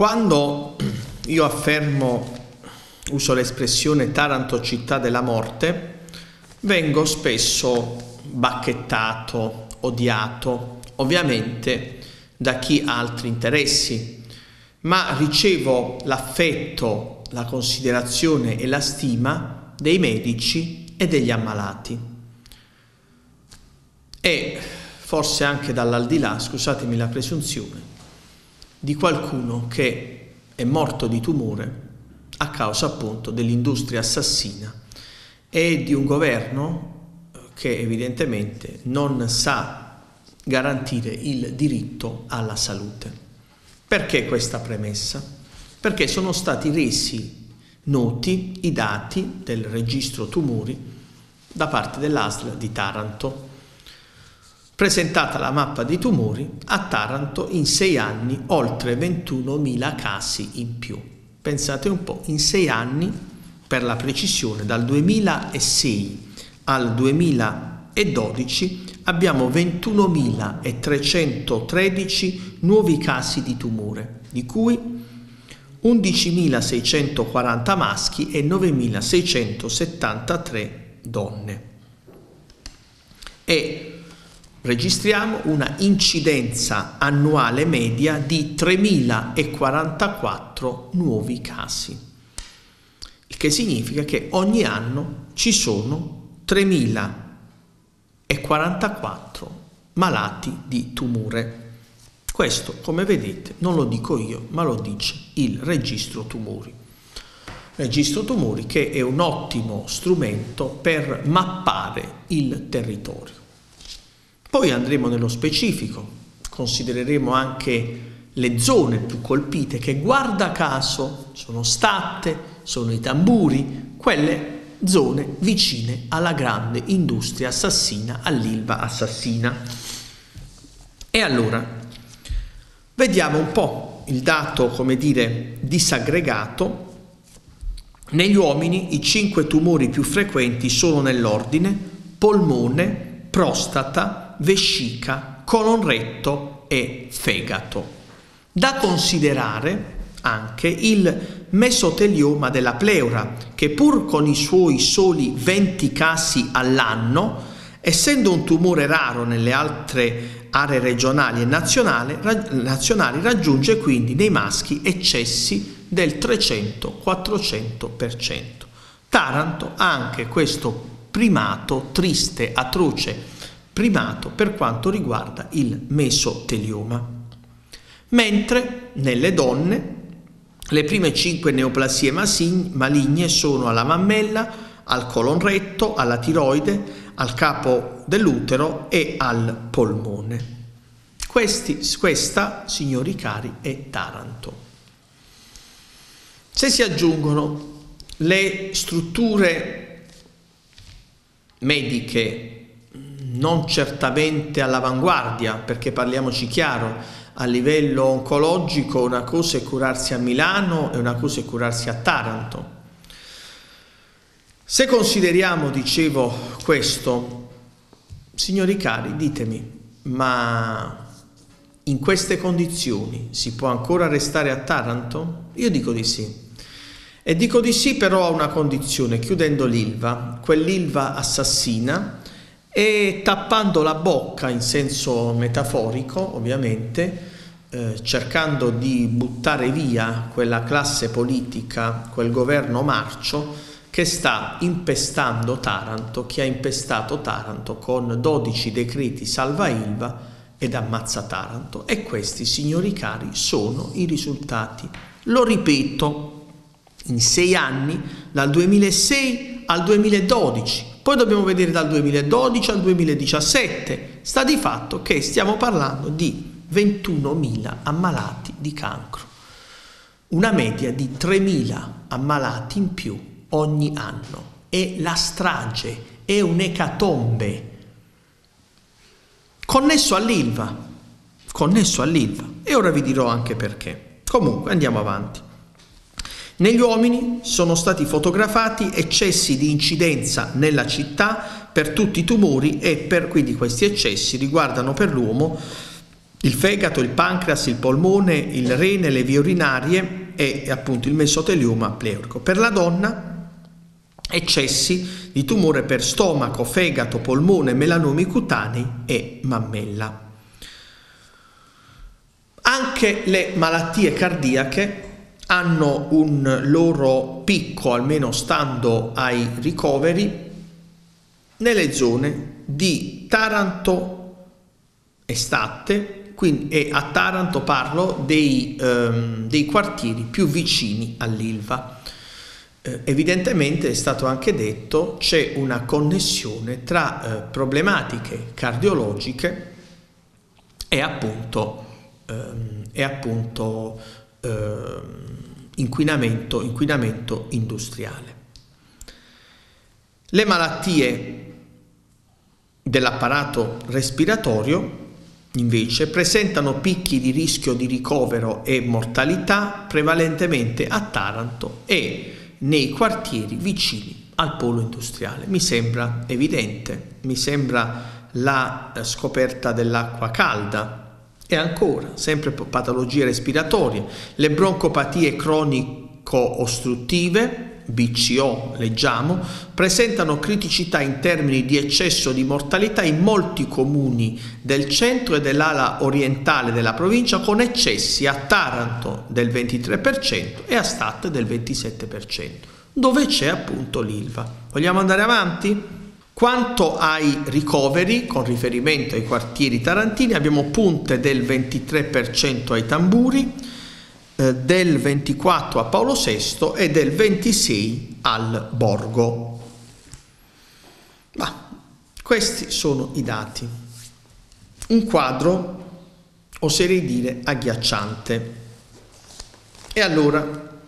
Quando io affermo, uso l'espressione Taranto città della morte, vengo spesso bacchettato, odiato, ovviamente da chi ha altri interessi, ma ricevo l'affetto, la considerazione e la stima dei medici e degli ammalati. E forse anche dall'aldilà, scusatemi la presunzione, di qualcuno che è morto di tumore a causa appunto dell'industria assassina e di un governo che evidentemente non sa garantire il diritto alla salute. Perché questa premessa? Perché sono stati resi noti i dati del registro tumori da parte dell'ASL di Taranto presentata la mappa di tumori, a Taranto in sei anni oltre 21.000 casi in più. Pensate un po', in sei anni, per la precisione, dal 2006 al 2012 abbiamo 21.313 nuovi casi di tumore, di cui 11.640 maschi e 9.673 donne. E registriamo una incidenza annuale media di 3.044 nuovi casi, il che significa che ogni anno ci sono 3.044 malati di tumore. Questo, come vedete, non lo dico io, ma lo dice il registro tumori. Registro tumori che è un ottimo strumento per mappare il territorio. Poi andremo nello specifico, considereremo anche le zone più colpite che guarda caso sono state, sono i tamburi, quelle zone vicine alla grande industria assassina, all'Ilva assassina. E allora, vediamo un po' il dato, come dire, disaggregato. Negli uomini i cinque tumori più frequenti sono nell'ordine polmone, prostata, vescica, colon retto e fegato. Da considerare anche il mesotelioma della pleura, che pur con i suoi soli 20 casi all'anno, essendo un tumore raro nelle altre aree regionali e nazionali, nazionali raggiunge quindi nei maschi eccessi del 300-400%. Taranto ha anche questo primato triste, atroce primato per quanto riguarda il mesotelioma. Mentre nelle donne le prime cinque neoplasie maligne sono alla mammella, al colon retto, alla tiroide, al capo dell'utero e al polmone. Questi, questa, signori cari, è Taranto. Se si aggiungono le strutture mediche non certamente all'avanguardia, perché parliamoci chiaro, a livello oncologico una cosa è curarsi a Milano e una cosa è curarsi a Taranto. Se consideriamo, dicevo, questo, signori cari, ditemi, ma in queste condizioni si può ancora restare a Taranto? Io dico di sì. E dico di sì però a una condizione, chiudendo l'Ilva, quell'Ilva assassina, e tappando la bocca in senso metaforico, ovviamente, eh, cercando di buttare via quella classe politica, quel governo marcio che sta impestando Taranto, che ha impestato Taranto con 12 decreti salva Ilva ed ammazza Taranto. E questi, signori cari, sono i risultati. Lo ripeto, in sei anni, dal 2006 al 2012, poi dobbiamo vedere dal 2012 al 2017. Sta di fatto che stiamo parlando di 21.000 ammalati di cancro, una media di 3.000 ammalati in più ogni anno. È la strage, è un'ecatombe. Connesso all'ILVA, connesso all'ILVA. E ora vi dirò anche perché. Comunque andiamo avanti. Negli uomini sono stati fotografati eccessi di incidenza nella città per tutti i tumori e per quindi questi eccessi riguardano per l'uomo il fegato, il pancreas, il polmone, il rene, le vie urinarie e appunto il mesotelioma pleurico. Per la donna eccessi di tumore per stomaco, fegato, polmone, melanomi cutanei e mammella. Anche le malattie cardiache hanno un loro picco, almeno stando ai ricoveri, nelle zone di Taranto e Statte, quindi, e a Taranto parlo dei, um, dei quartieri più vicini all'Ilva. Eh, evidentemente è stato anche detto c'è una connessione tra eh, problematiche cardiologiche e appunto, ehm, e appunto ehm, inquinamento, inquinamento industriale. Le malattie dell'apparato respiratorio invece presentano picchi di rischio di ricovero e mortalità prevalentemente a Taranto e nei quartieri vicini al polo industriale. Mi sembra evidente, mi sembra la scoperta dell'acqua calda e ancora, sempre patologie respiratorie, le broncopatie cronico-ostruttive, BCO leggiamo, presentano criticità in termini di eccesso di mortalità in molti comuni del centro e dell'ala orientale della provincia con eccessi a Taranto del 23% e a Stat del 27%, dove c'è appunto l'Ilva. Vogliamo andare avanti? Quanto ai ricoveri, con riferimento ai quartieri tarantini, abbiamo punte del 23% ai tamburi, eh, del 24 a Paolo VI e del 26 al Borgo. Ma questi sono i dati. Un quadro, oserei dire, agghiacciante. E allora,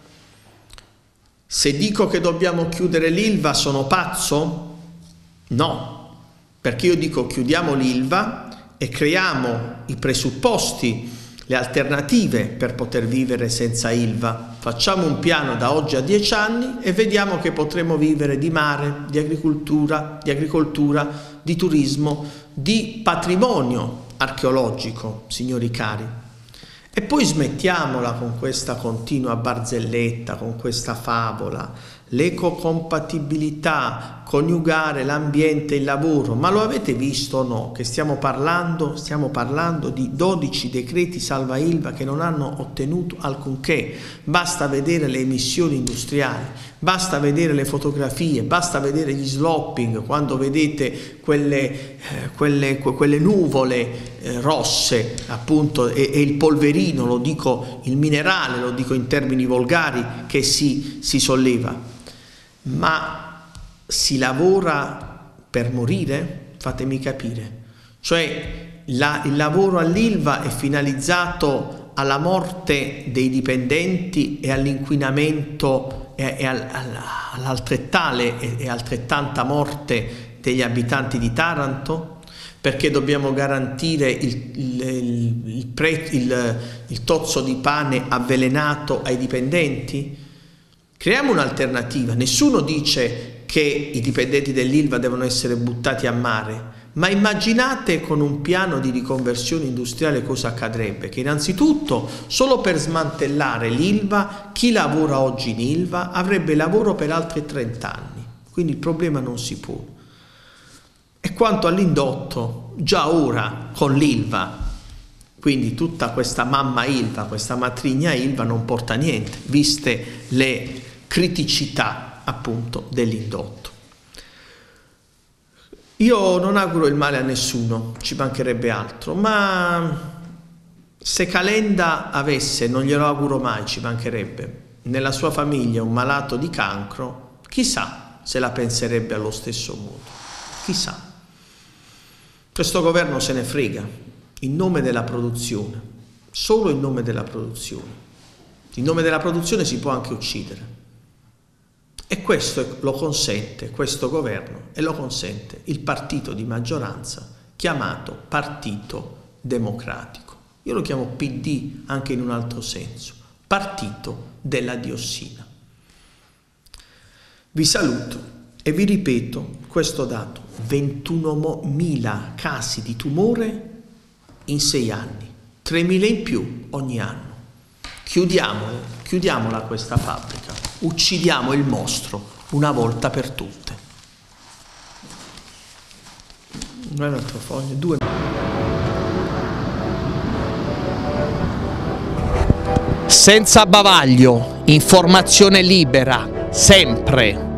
se dico che dobbiamo chiudere l'Ilva, sono pazzo? No, perché io dico chiudiamo l'Ilva e creiamo i presupposti le alternative per poter vivere senza Ilva. Facciamo un piano da oggi a dieci anni e vediamo che potremo vivere di mare, di agricoltura, di, agricoltura, di turismo, di patrimonio archeologico, signori cari. E poi smettiamola con questa continua barzelletta, con questa favola, l'ecocompatibilità, coniugare l'ambiente e il lavoro, ma lo avete visto o no? Che stiamo parlando, stiamo parlando di 12 decreti salva Ilva che non hanno ottenuto alcunché, basta vedere le emissioni industriali, basta vedere le fotografie, basta vedere gli slopping, quando vedete quelle, eh, quelle, quelle nuvole eh, rosse appunto e, e, il polverino, lo dico il minerale, lo dico in termini volgari, che si, si solleva. Ma si lavora per morire? Fatemi capire. Cioè la, il lavoro all'ILVA è finalizzato alla morte dei dipendenti e all'inquinamento e, e al, all'altrettale e, e altrettanta morte degli abitanti di Taranto? Perché dobbiamo garantire il, il, il, il tozzo di pane avvelenato ai dipendenti? Creiamo un'alternativa. Nessuno dice che i dipendenti dell'ILVA devono essere buttati a mare, ma immaginate con un piano di riconversione industriale cosa accadrebbe? Che innanzitutto solo per smantellare l'ILVA, chi lavora oggi in ILVA avrebbe lavoro per altri 30 anni, quindi il problema non si pone. E quanto all'indotto, già ora con l'ILVA, quindi tutta questa mamma ILVA, questa matrigna ILVA non porta niente, viste le criticità appunto dell'indotto. Io non auguro il male a nessuno, ci mancherebbe altro, ma se Calenda avesse, non glielo auguro mai, ci mancherebbe, nella sua famiglia un malato di cancro, chissà se la penserebbe allo stesso modo, chissà. Questo governo se ne frega, in nome della produzione, solo in nome della produzione. In nome della produzione si può anche uccidere. E questo lo consente questo governo e lo consente il partito di maggioranza chiamato Partito Democratico. Io lo chiamo PD anche in un altro senso, Partito della Diossina. Vi saluto e vi ripeto questo dato, 21.000 casi di tumore in sei anni. 3.000 in più ogni anno. Chiudiamo, chiudiamola questa fabbrica, uccidiamo il mostro una volta per tutte. Non è un'altra foglia, due. Senza bavaglio, informazione libera, sempre.